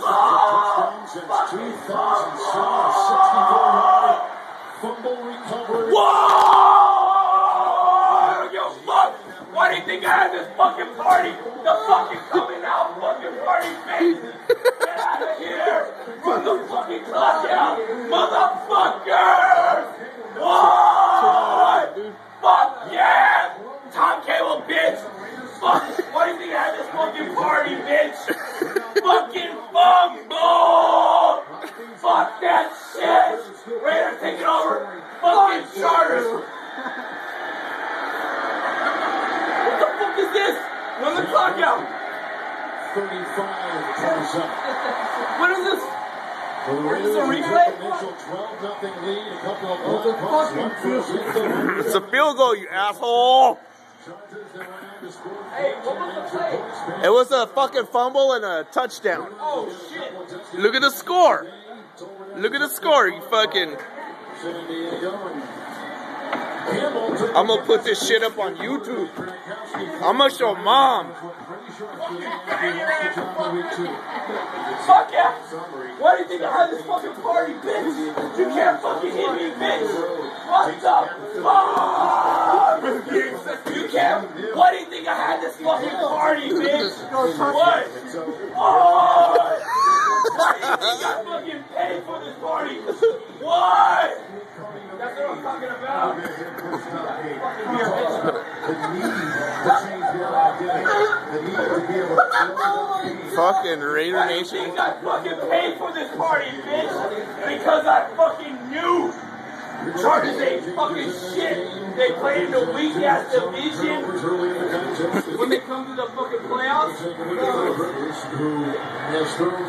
touchdown since 2006. Fumble recovery. Whoa! Yo, fuck! Why do you think I had this fucking party? The fucking coming out fucking party, bitch! Get out of here! Run the fucking clock out, motherfuckers! What? Fuck yeah! Tom Cable, bitch! Fuck! Why do you think I had this fucking party, bitch? fucking fumble! Fuck that shit! Raider taking over fucking Chargers! What the fuck is this? Run the clock out! 35 comes up. What is this? The Raiders a replay? an initial 12 nothing lead. A couple of What block punts, fuck? one for a field It's a field goal, you asshole. Chargers that went on to score Hey, what was the play? It was a fucking fumble and a touchdown. Oh shit! Look at the score. Look at the score, you fucking. I'm gonna put this shit up on YouTube. I'm gonna show mom. Fuck yeah! Why do you think I had this fucking party, bitch? You can't fucking hit me, bitch! What the fuck? You can't. Why do you think I had this fucking party, bitch? What? Oh. What? Why do you think I fucking paid for this party? What? That's what I'm talking about. Fucking here, bitch. Fucking Raider Why do you Nation. think I fucking paid for this party, bitch? Because I fucking knew. The Chargers ain't fucking shit. They play in the weak ass division. When they come to the fucking playoffs, Who has thrown